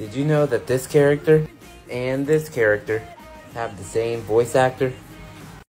Did you know that this character and this character have the same voice actor?